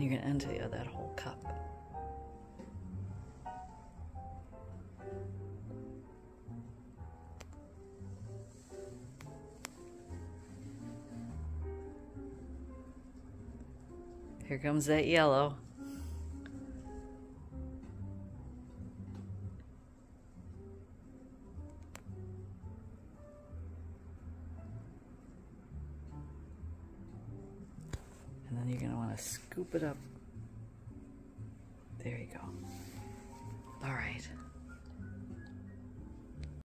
And you're going to empty that whole cup. Here comes that yellow. And then you're going to want to scoop it up. There you go.